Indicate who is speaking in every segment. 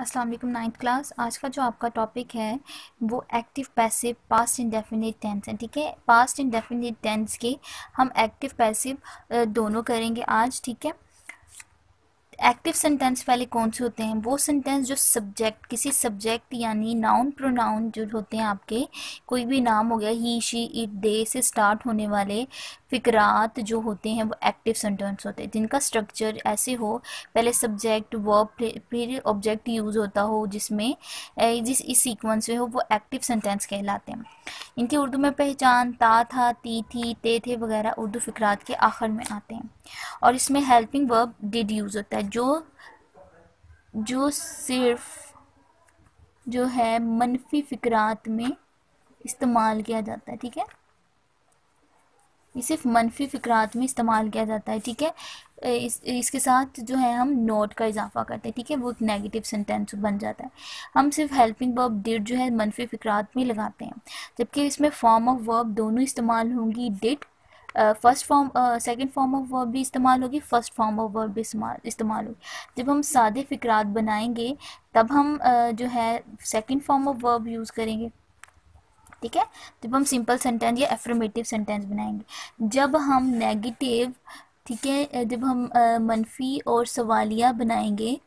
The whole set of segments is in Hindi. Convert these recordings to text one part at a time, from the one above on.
Speaker 1: अस्सलाम वालेकुम नाइन्थ क्लास आज का जो आपका टॉपिक है, वो active passive past indefinite tense है, ठीक है? पास्ट इंडेफिनिट टेंस के हम एक्टिव पैसिव दोनों करेंगे आज, ठीक है? एक्टिव सेंटेंस पहले कौन से होते हैं? वो सेंटेंस जो सब्जेक्ट किसी सब्जेक्ट यानी नाउन प्रोनाउन जो होते हैं आपके, कोई भी नाम हो गया ही शी इट दे से स्टार्ट होने वाले फिक्रात जो होते हैं, वो एक्टिव सेंटेंस होते हैं। जिनका स्ट्रक्चर ऐसे हो, पहले सब्जेक्ट वर्ब फिर ऑब्जेक्ट यूज़ होता हो, जिसमें जिस, इस सीक्वेंस में हो, वो एक्टिव सेंटेंस कहलाते हैं। इनकी उर्दू में पहचान ता, था, ती, थी, ते, थे वगैरह उर्दू फिक्रात के आखिर में आते हैं। और इसमें हेल्पिंग वर्ब डिड यूज़ होता है। जो जो सिर्फ़, जो है मनफी फिक्रात में इस्तेमाल किया जाता है, ठीक है? ये सिर्फ़ मनफी फिक्रात में इस्तेमाल किया जाता है ठीक है? इस इसके साथ जो है हम नोट का इजाफा करते हैं ठीक है? वो एक नेगेटिव सेंटेंस बन जाता है। हम सिर्फ़ हेल्पिंग वर्ब डिड जो है मनफी फिक्रात में लगाते हैं जबकि इसमें फॉर्म ऑफ़ वर्ब दोनों इस्तेमाल होंगी did first form second form of verb भी इस्तेमाल होगी फ़र्स्ट फॉर्म ऑफ़ वर्ब भी इस्तेमाल होगी। जब हम सादे फिक्रात बनाएँगे तब हम uh, जो है second form of verb use करेंगे। ठीक है? जब हम सिंपल सेंटेंस या एफ्रोमेटिव सेंटेंस बनाएँगे। जब हम नेगेटिव ठीक है जब हम मनफी और सवालिया बनाएँगे,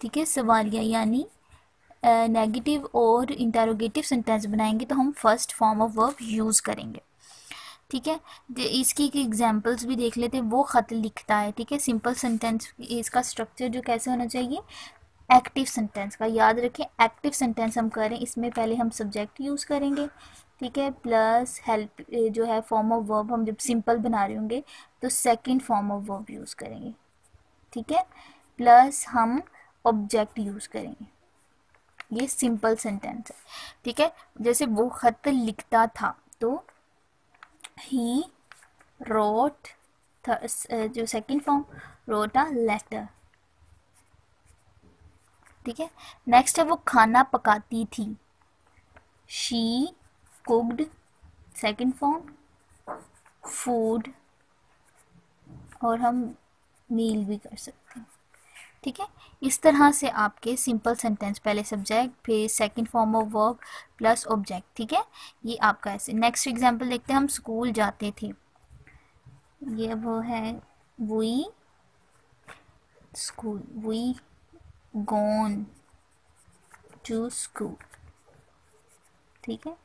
Speaker 1: ठीक है, सवालिया यानी नेगेटिव और इंटेरोगेटिव सेंटेंस बनाएँगे तो हम first form of verb use करेंगे। ठीक है? इसकी एग्जांपल्स भी देख लेते हैं, वो ख़त लिखता है, ठीक है? सिंपल सेंटेंस इसका स्ट्रक्चर जो कैसे होना चाहिए? एक्टिव सेंटेंस का, याद रखें एक्टिव सेंटेंस हम करें, इसमें पहले हम सब्जेक्ट यूज़ करेंगे, ठीक है? प्लस हेल्प जो है फॉर्म ऑफ़ वर्ब हम जब सिंपल बना रहे होंगे तो second form of verb use करेंगे, ठीक है? प्लस हम ऑब्जेक्ट यूज़ करेंगे, ये सिंपल सेंटेंस है, ठीक है? जैसे वो ख़त लिखता था तो ही रोट जो second form wrote a letter ठीक है? नेक्स्ट है वो खाना पकाती थी। She cooked second form food और हम मील भी कर सकते हैं। ठीक है? इस तरह से आपके सिंपल सेंटेंस पहले सब्जेक्ट फिर second form of verb plus object ठीक है? ये आपका ऐसे। नेक्स्ट एग्जांपल देखते हैं, हम स्कूल जाते थे। ये वो है we school we gone to school. ठीक है?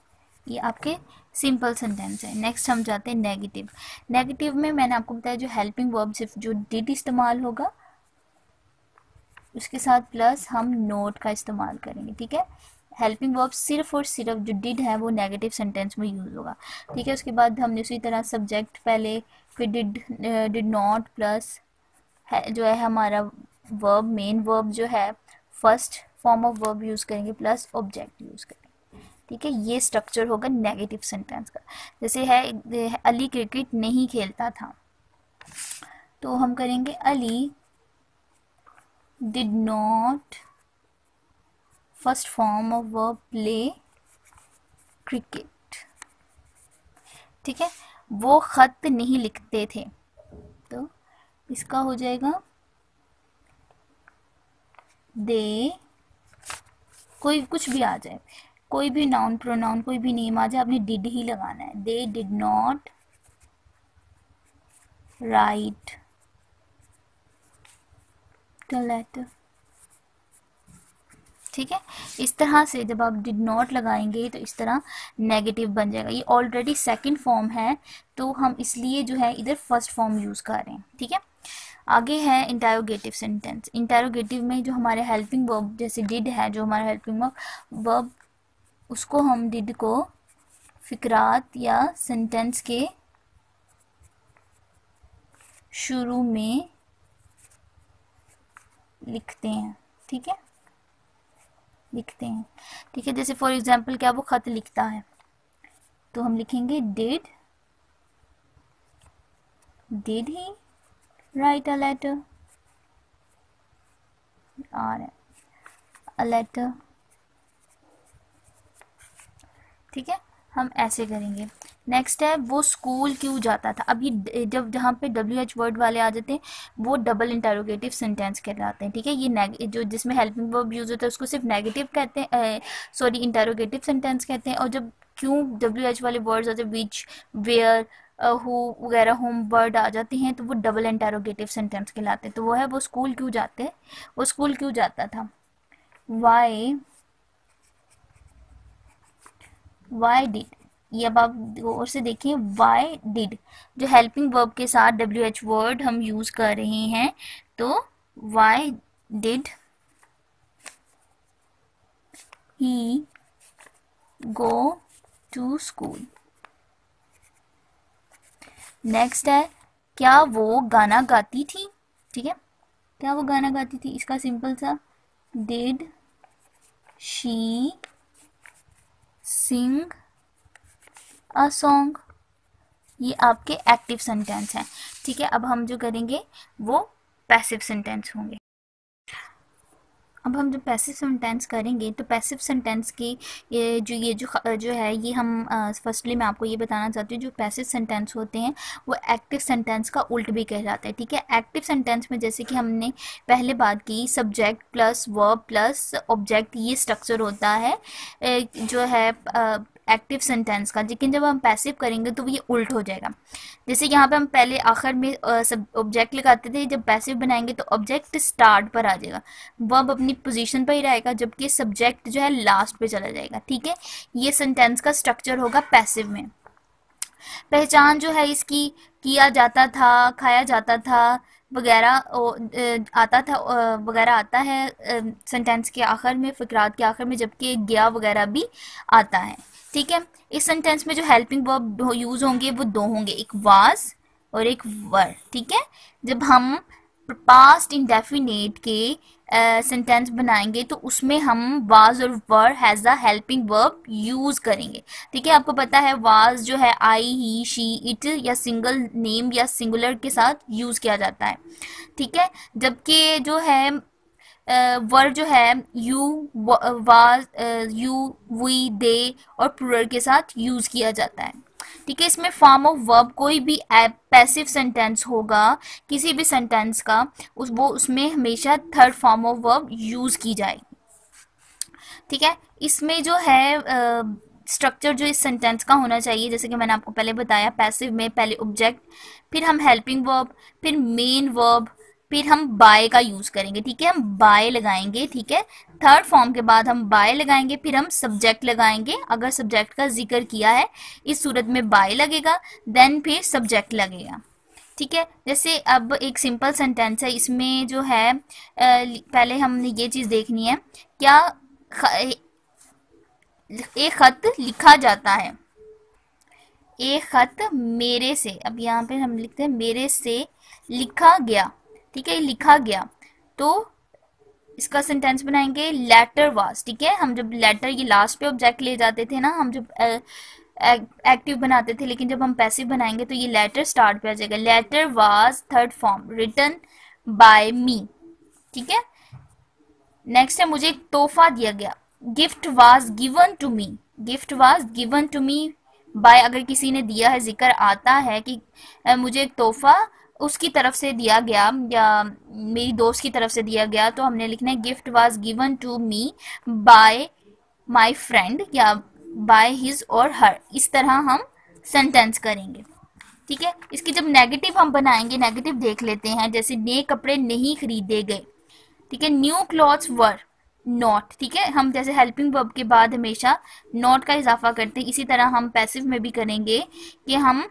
Speaker 1: ये आपके सिंपल सेंटेंस है। नेक्स्ट हम जाते हैं नेगेटिव नेगेटिव में मैंने आपको बताया जो हेल्पिंग वर्ब सिर्फ़ जो डिड इस्तेमाल होगा, उसके साथ प्लस हम नोट का इस्तेमाल करेंगे। ठीक है? हेल्पिंग वर्ब सिर्फ़ और सिर्फ़ जो डिड है, वो नेगेटिव सेंटेंस में यूज़ होगा। ठीक है? उसके बाद हमने उसी तरह सब्जेक्ट पहले, फिर डिड डिड नॉट प्लस जो है हमारा वर्ब मेन वर्ब जो है first form of verb use करेंगे प्लस ऑब्जेक्ट यूज़ करेंगे। ठीक है, ये स्ट्रक्चर होगा नेगेटिव सेंटेंस का। जैसे है अली क्रिकेट नहीं खेलता था। तो हम करेंगे, Ali did not first form of verb play cricket ठीक है, वो खत नहीं लिखते थे। तो इसका हो जाएगा दे कोई कुछ भी आ जाए। कोई भी नाउन प्रोनाउन कोई भी नेम आ जाए आपने डिड ही लगाना है। They did not write the letter ठीक है? इस तरह से जब आप डिड नॉट लगाएँगे तो इस तरह नेगेटिव बन जाएगा। ये ऑलरेडी सेकंड फॉर्म है तो हम इसलिए जो है, इधर फ़र्स्ट फॉर्म यूज़ कर रहे हैं। ठीक है? आगे है इंटारोगेटिव सेंटेंस इंटारोगेटिव में जो हमारे हेल्पिंग वर्ब जैसे डिड है, जो हमारा हेल्पिंग वर्ब वर्ब उसको हम डिड को फिक्रात या सेंटेंस के शुरू में लिखते हैं, ठीक है? लिखते हैं, ठीक है? जैसे फॉर एग्जांपल क्या वो ख़त लिखता है? तो हम लिखेंगे did did he write a letter. Or a letter. ठीक है? हम ऐसे करेंगे। नेक्स्ट है, वो स्कूल क्यों जाता था? ये जब, जहाँ पे डब्ल्यू एच वर्ड वाले आ जाते हैं, वो डबल इंटेरोगेटिव सेंटेंस कहलाते हैं, ठीक है? ये जो जिसमें हेल्पिंग वर्ब यूज़ होता है, उसको सिर्फ़ नेगेटिव कहते हैं सॉरी इंटेरोगेटिव सेंटेंस कहते हैं, और जब क्यों डब्ल्यू एच वाले वर्ड्स आते विच वेयर हु वगैरह होम वर्ड आ जाते हैं तो वो डबल इंटेरोगेटिव सेंटेंस कहलाते हैं। तो वो है, वो स्कूल क्यों जाते वो स्कूल क्यों जाता था? वाई वाई डिड ये अब आप गौर से देखें वाई डिड जो हेल्पिंग वर्ब के साथ डब्ल्यू एच वर्ड हम यूज़ कर रहे हैं तो why did he go to school next है, क्या वो गाना गाती थी? ठीक है? क्या वो गाना गाती थी? इसका सिंपल सा। Did she sing a song ये आपके एक्टिव सेंटेंस हैं। ठीक है, अब हम जो करेंगे, वो पैसिव सेंटेंस होंगे। अब हम जब पैसिव सेंटेंस करेंगे तो पैसिव सेंटेंस की ये जो ये जो जो है, ये हम फर्स्टली मैं आपको ये बताना चाहती हूँ, जो पैसिव सेंटेंस होते हैं, वो एक्टिव सेंटेंस का उल्ट भी कहलाता है, ठीक है? एक्टिव सेंटेंस में जैसे कि हमने पहले बात की subject plus verb plus object ये स्ट्रक्चर होता है जो है एक्टिव सेंटेंस का, लेकिन जब हम पैसिव करेंगे तो ये उल्ट हो जाएगा। जैसे यहाँ पे हम पहले आखिर में सब ऑब्जेक्ट लगाते थे, जब पैसिव बनाएँगे तो ऑब्जेक्ट स्टार्ट पर आ जाएगा। वर्ब अपनी पोजीशन पर ही रहेगा, जबकि सब्जेक्ट जो है लास्ट पे चला जाएगा, ठीक है? ये सेंटेंस का स्ट्रक्चर होगा पैसिव में। पहचान जो है इसकी किया जाता था, खाया जाता था वगैरह आता था वगैरह आता है सेंटेंस के आखिर में, फ़िक्रात के आखिर में, जबकि गया वगैरह भी आता है। ठीक है? इस सेंटेंस में जो हेल्पिंग वर्ब यूज़ होंगे, वो दो होंगे। एक वाज और एक वर ठीक है? जब हम पास्ट इंडेफिनेट के सेंटेंस बनाएँगे तो उसमें हम वाज और were has a helping verb use करेंगे। ठीक है, आपको पता है वाज जो है आई ही शी इट या सिंगल नेम या सिंगुलर के साथ यूज़ किया जाता है। ठीक है, जबकि जो है वर्ड जो है you was you we they और प्लूरल के साथ यूज़ किया जाता है। ठीक है इसमें फॉर्म ऑफ़ वर्ब कोई भी पैसिव सेंटेंस होगा किसी भी सेंटेंस का उस वो उसमें हमेशा third form of verb use की जाएगी। ठीक है इसमें जो है स्ट्रक्चर uh, जो इस सेंटेंस का होना चाहिए जैसे कि मैंने आपको पहले बताया पैसिव में पहले ऑब्जेक्ट फिर हम हेल्पिंग वर्ब फिर मेन वर्ब फिर हम बाय का यूज़ करेंगे, ठीक है? हम बाय लगाएँगे, ठीक है? थर्ड फॉर्म के बाद हम बाय लगाएँगे, फिर हम सब्जेक्ट लगाएँगे। अगर सब्जेक्ट का ज़िक्र किया है, इस सूरत में बाय लगेगा देन फिर सब्जेक्ट लगेगा, ठीक है? जैसे अब एक सिंपल सेंटेंस है, इसमें जो है पहले हमने ये चीज़ देखनी है, क्या एक खत लिखा जाता है? एक खत मेरे से, अब यहाँ पे हम लिखते हैं, मेरे से लिखा गया। ठीक है लिखा गया। तो इसका सेंटेंस बनाएँगे लेटर वास ठीक है? हम जब लेटर ये लास्ट पे ऑब्जेक्ट ले जाते थे ना, हम जब एक्टिव बनाते थे, लेकिन जब हम पैसिव बनाएँगे तो ये लेटर स्टार्ट पे आ जाएगा। Letter was third form return by me ठीक है? नेक्स्ट है, मुझे एक तोहफा दिया गया। Gift was given to me gift was given to me by अगर किसी ने दिया है, ज़िक्र आता है कि मुझे एक तोहफा उसकी तरफ़ से दिया गया, या मेरी दोस्त की तरफ़ से दिया गया तो हमने लिखना है gift was given to me by my friend या बाय हिज और हर इस तरह हम सेंटेंस करेंगे। ठीक है? इसकी जब नेगेटिव हम बनाएँगे नेगेटिव देख लेते हैं, जैसे नए कपड़े नहीं खरीदे गए। ठीक है? न्यू क्लॉथ्स वर नॉट ठीक है? हम जैसे हेल्पिंग वर्ब के बाद हमेशा नॉट का इजाफा करते हैं। इसी तरह हम पैसिव में भी करेंगे कि हम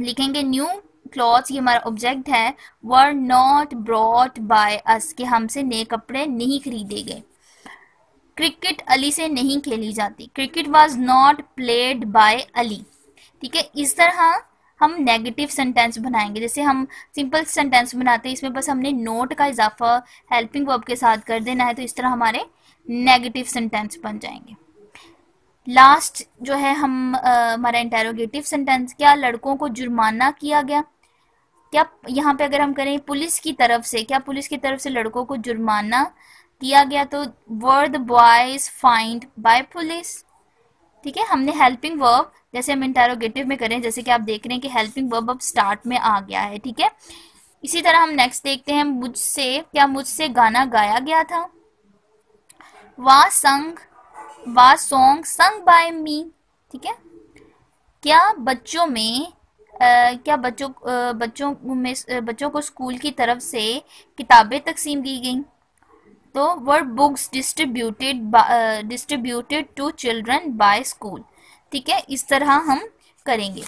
Speaker 1: लिखेंगे न्यू क्लॉथ ये हमारा ऑब्जेक्ट है were not brought by us के हमसे नए कपड़े नहीं खरीदे गए क्रिकेट अली से नहीं खेली जाती। Cricket was not played by Ali. ठीक है? इस तरह हम नेगेटिव सेंटेंस बनाएँगे। जैसे हम सिंपल सेंटेंस बनाते हैं, इसमें बस हमने नोट का इजाफा हेल्पिंग वर्ब के साथ कर देना है तो इस तरह हमारे नेगेटिव सेंटेंस बन जाएँगे। लास्ट जो है हम हमारा इंटेरोगेटिव सेंटेंस क्या लड़कों को जुर्माना किया गया? क्या यहाँ पे अगर हम करें पुलिस की तरफ़ से, क्या पुलिस की तरफ़ से लड़कों को जुर्माना किया गया? तो were the boys fined by police ठीक है, हमने हेल्पिंग वर्ब जैसे हम इंटेरोगेटिव में करें, जैसे कि आप देख रहे हैं कि हेल्पिंग वर्ब अब स्टार्ट में आ गया है, ठीक है? इसी तरह हम नेक्स्ट देखते हैं, मुझसे, क्या मुझसे गाना गाया गया था? वा संग, वा सॉन्ग संग बाय मी ठीक है? क्या बच्चों में क्या बच्चों बच्चों में बच्चों को स्कूल की तरफ़ से किताबें तकसीम की गई? तो were books distributed distributed to children by school ठीक है, इस तरह हम करेंगे।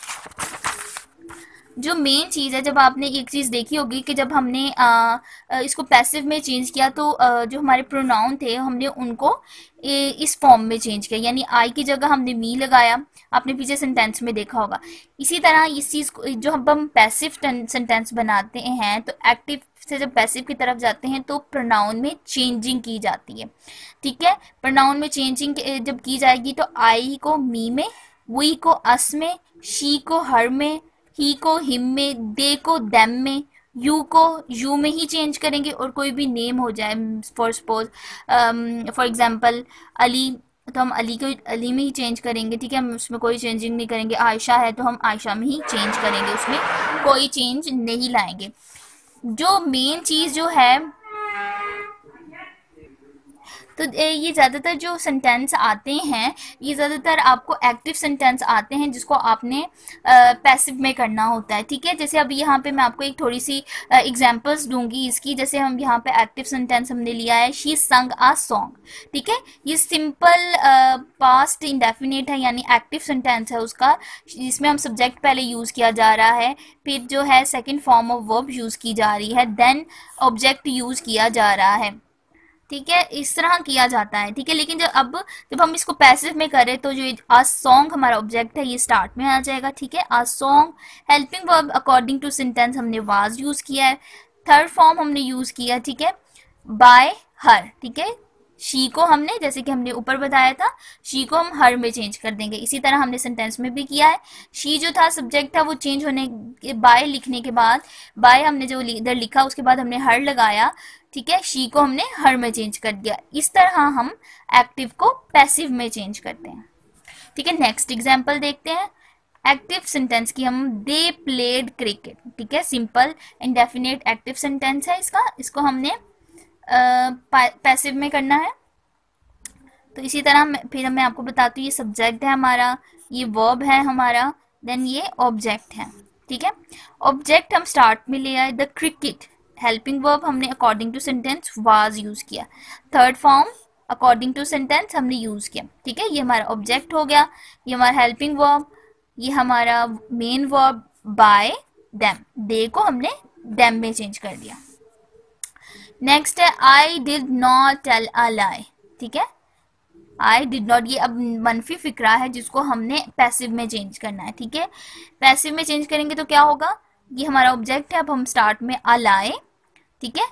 Speaker 1: जो मेन चीज़ है जब आपने एक चीज़ देखी होगी कि जब हमने आ, इसको पैसिव में चेंज किया तो आ, जो हमारे प्रोनाउन थे हमने उनको ए, इस फॉर्म में चेंज किया। यानी आई की जगह हमने मी लगाया। आपने पीछे सेंटेंस में देखा होगा। इसी तरह इस चीज़ को जो हम हम पैसिव सेंटेंस बनाते हैं तो एक्टिव से जब पैसिव की तरफ़ जाते हैं तो प्रोनाउन में चेंजिंग की जाती है। ठीक है? प्रोनाउन में चेंजिंग जब की जाएगी तो आई को मी में वी को अस में शी को हर में ही को, हिम में, दे को दैम में यू को यू में ही चेंज करेंगे और कोई भी नेम हो जाए for suppose for example Ali तो हम अली को, अली में ही चेंज करेंगे, ठीक है? हम उसमें कोई चेंजिंग नहीं करेंगे। आयशा है तो हम आयशा में ही चेंज करेंगे, उसमें कोई चेंज नहीं लाएँगे। जो मेन चीज़ जो है तो ये ज़्यादातर जो सेंटेंस आते हैं, ये ज़्यादातर आपको एक्टिव सेंटेंस आते हैं जिसको आपने पैसिव में करना होता है, ठीक है? जैसे अभी यहाँ पे मैं आपको एक थोड़ी सी एग्जांपल्स दूँगी इसकी। जैसे हम यहाँ पे एक्टिव सेंटेंस हमने लिया है शी संग आ सॉन्ग ठीक है? ये सिंपल पास्ट इंडेफिनेट है, यानी एक्टिव सेंटेंस है उसका, जिसमें हम सब्जेक्ट पहले यूज़ किया जा रहा है, फिर जो है second form of verb use की जा रही है देन ऑब्जेक्ट यूज़ किया जा रहा है। ठीक है, इस तरह किया जाता है, ठीक है? लेकिन जब, अब जब हम इसको पैसिव में करें तो जो आज सॉन्ग हमारा ऑब्जेक्ट है, ये स्टार्ट में आ जाएगा, ठीक है? A song helping verb according to sentence हमने वाज यूज़ किया है थर्ड फॉर्म हमने यूज़ किया ठीक है? बाय हर ठीक है? शी को हमने, जैसे कि हमने ऊपर बताया था, शी को हम हर में चेंज कर देंगे। इसी तरह हमने सेंटेंस में भी किया है। शी जो था सब्जेक्ट था, वो चेंज होने के बाय लिखने के बाद बाय हमने जो इधर लिखा, उसके बाद हमने हर लगाया, ठीक है? शी को हमने हर में चेंज कर दिया। इस तरह हम एक्टिव को पैसिव में चेंज करते हैं। ठीक है नेक्स्ट एग्ज़ाम्पल देखते हैं। एक्टिव सेंटेंस की हम दे प्लेड क्रिकेट ठीक है? सिंपल इंडेफिनेट एक्टिव सेंटेंस है इसका। इसको हमने पैसिव में करना है। तो इसी तरह फिर मैं आपको बताती हूँ, ये सब्जेक्ट है हमारा, ये वर्ब है हमारा देन ये ऑब्जेक्ट है, ठीक है? ऑब्जेक्ट हम स्टार्ट में ले आए द क्रिकेट हेल्पिंग वर्ब हमने according to sentence was use किया। Third form according to sentence हमने यूज़ किया, ठीक है? ये हमारा ऑब्जेक्ट हो गया, ये हमारा हेल्पिंग वर्ब ये हमारा main verb by them they को हमने देम में चेंज कर दिया। नेक्स्ट है I did not tell a lie ठीक है? आई डिड नॉट ये अब मनफी फिक्रा है जिसको हमने पैसिव में चेंज करना है, ठीक है? पैसिव में चेंज करेंगे तो क्या होगा? ये हमारा ऑब्जेक्ट है, अब हम स्टार्ट में अ लाए ठीक है?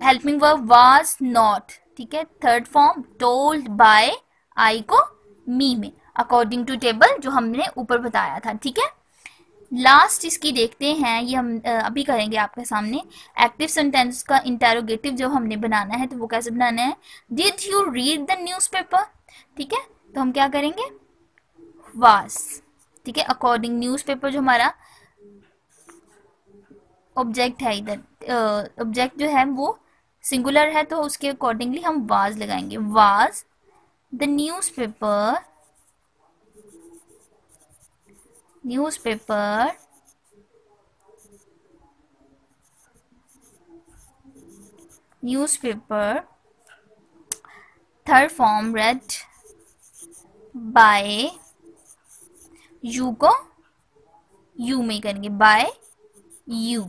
Speaker 1: हेल्पिंग वर्ब वाज नॉट ठीक है? Third form told by I को मी में अकॉर्डिंग टू टेबल जो हमने ऊपर बताया था, ठीक है? लास्ट इसकी देखते हैं, ये हम अभी करेंगे आपके सामने। एक्टिव सेंटेंस का इंटेरोगेटिव जो हमने बनाना है तो वो कैसे बनाना है? Did you read the newspaper ठीक है तो हम क्या करेंगे? वास ठीक है अकॉर्डिंग न्यूज़पेपर जो हमारा ऑब्जेक्ट है इधर ऑब्जेक्ट जो है वो सिंगुलर है तो उसके अकॉर्डिंगली हम वाज लगाएँगे। Was the newspaper newspaper. Newspaper. Third form, read by you को यू में करेंगे बाय यू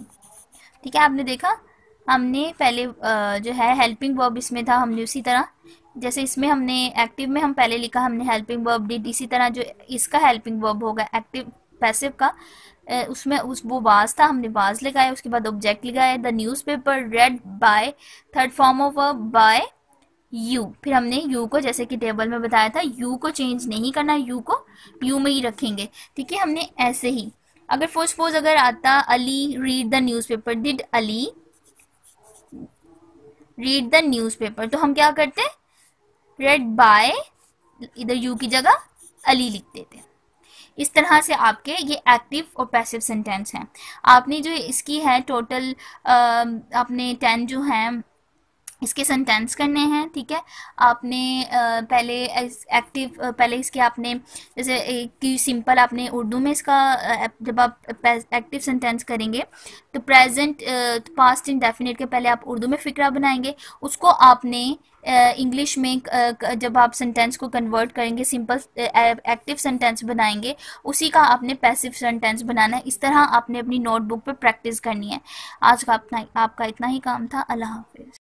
Speaker 1: ठीक है, आपने देखा? हमने पहले जो है हेल्पिंग वर्ब इसमें था, हमने उसी तरह। जैसे इसमें हमने एक्टिव में हम पहले लिखा, हमने हेल्पिंग वर्ब डिड इसी तरह जो इसका हेल्पिंग वर्ब होगा एक्टिव पैसिव का उसमें उस, वो बाज था, हमने बाज लगाया, उसके बाद ऑब्जेक्ट लगाया the newspaper read by third form of verb by you फिर हमने यू को, जैसे कि टेबल में बताया था यू को चेंज नहीं करना यू को यू में ही रखेंगे। ठीक है, हमने ऐसे ही। अगर फॉर सपोज़ अगर आता Ali read the newspaper did Ali read the newspaper तो हम क्या करते? रेड बाय इधर यू की जगह अली लिख देते हैं। इस तरह से आपके ये एक्टिव और पैसिव सेंटेंस हैं। आपने जो इसकी है टोटल आपने टेन जो हैं, इसके सेंटेंस करने हैं, ठीक है? आपने पहले एक्टिव पहले इसके आपने, जैसे कि सिंपल आपने उर्दू में इसका जब आप एक्टिव सेंटेंस करेंगे तो प्रेजेंट पास्ट इंडेफिनिट के पहले आप उर्दू में फ़िक्रा बनाएँगे, उसको आपने इंग्लिश में जब आप सेंटेंस को कन्वर्ट करेंगे सिंपल एक्टिव सेंटेंस बनाएँगे, उसी का आपने पैसिव सेंटेंस बनाना है। इस तरह आपने अपनी नोटबुक पर प्रैक्टिस करनी है। आज का अपना, आपका इतना ही काम था। अल्लाह हाफिज़।